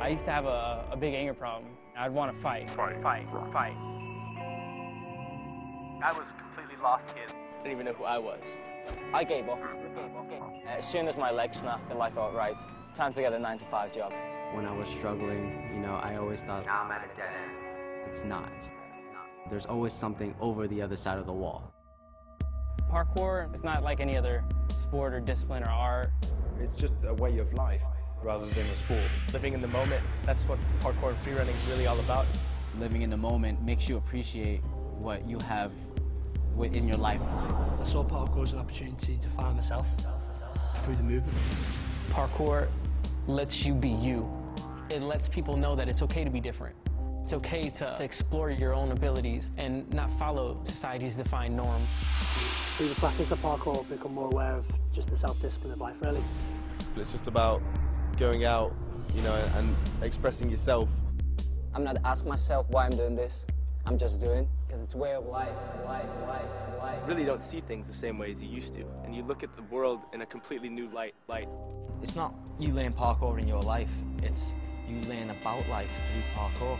I used to have a, a big anger problem. I'd want to fight, fight, fight, fight. I was a completely lost kid. didn't even know who I was. I gave up. As soon as my leg snapped and I felt right, time to get a 9 to 5 job. When I was struggling, you know, I always thought, Now I'm at a dead end. it's not. There's always something over the other side of the wall. Parkour is not like any other sport or discipline or art. It's just a way of life rather than a sport. Living in the moment, that's what parkour and freerunning is really all about. living in the moment makes you appreciate what you have in your life. I saw parkour as an opportunity to find myself through the movement. Parkour lets you be you. It lets people know that it's okay to be different. It's okay to explore your own abilities and not follow society's defined norm. Through the practice of parkour, I've become more aware of just the self-discipline of life, really. It's just about going out, you know, and expressing yourself. I'm not asking myself why I'm doing this. I'm just doing because it's way of life, life, life, life. Really don't see things the same way as you used to, and you look at the world in a completely new light. light. It's not you learn parkour in your life, it's you learn about life through parkour.